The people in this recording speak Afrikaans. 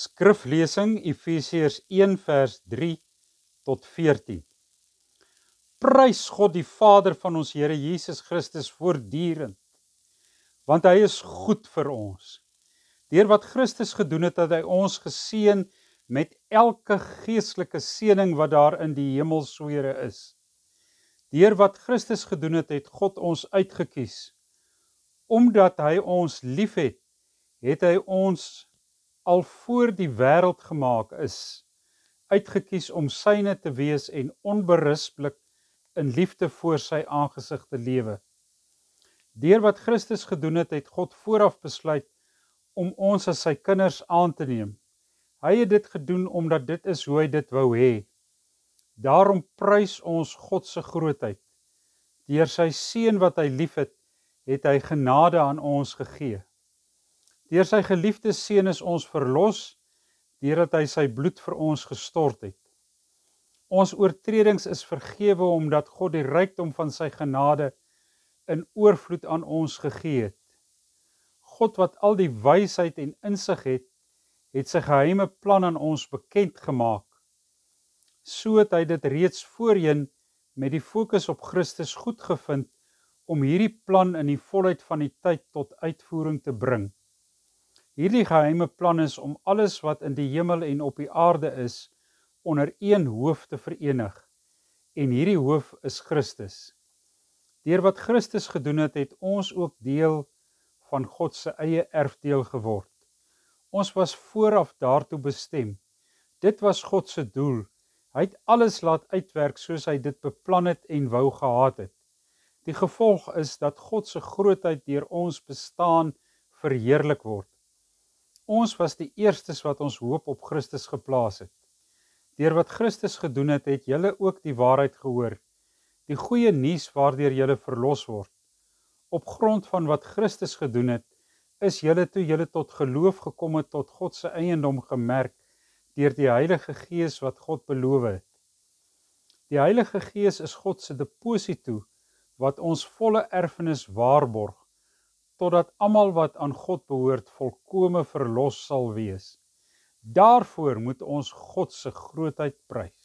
Skriflesing Efesiërs 1 vers 3 tot 14. Prys God die Vader van ons Here Jesus Christus voortdurend want hy is goed vir ons. Deur wat Christus gedoen het, het hy ons geseën met elke geestelike seëning wat daar in die hemelsfere is. Deur wat Christus gedoen het, het God ons uitgekies omdat hy ons liefhet, het hy ons al voor die wêreld gemaak is uitgekies om syne te wees en onberispelik in liefde voor sy aangesig te lewe. Deur wat Christus gedoen het, het God vooraf besluit om ons as sy kinders aan te neem. Hy het dit gedoen omdat dit is hoe hy dit wou hê. Daarom prys ons God se grootheid. Deur sy seun wat hy liefhet, het hy genade aan ons gegee. Deur sy geliefde seun is ons verlos deurdat hy sy bloed vir ons gestort het. Ons oortredings is vergewe omdat God die rykdom van sy genade in oorvloed aan ons gegee het. God wat al die wysheid en insig het, het sy geheime plan aan ons bekend gemaak. So het hy dit reeds voorheen met die fokus op Christus goedgevind om hierdie plan in die volheid van die tyd tot uitvoering te bring. Hierdie geheime plan is om alles wat in die hemel en op die aarde is onder een hoof te verenig. En hierdie hoof is Christus. Deur wat Christus gedoen het, het ons ook deel van God se eie erfdeel geword. Ons was vooraf daartoe bestem. Dit was God se doel. Hy het alles laat uitwerk soos hy dit beplan het en wou gehad het. Die gevolg is dat God se grootheid deur ons bestaan verheerlik word. Ons was die eerstes wat ons hoop op Christus geplaas het. Deur wat Christus gedoen het, het julle ook die waarheid gehoor. Die goeie nuus waardeur julle verlos word. Op grond van wat Christus gedoen het, is julle toe julle tot geloof gekom het tot God se eiendom gemerk deur die Heilige Gees wat God beloof het. Die Heilige Gees is God se deposito wat ons volle erfenis waarborg totdat almal wat aan God behoort volkome verlos sal wees. Daarvoor moet ons God se grootheid prys.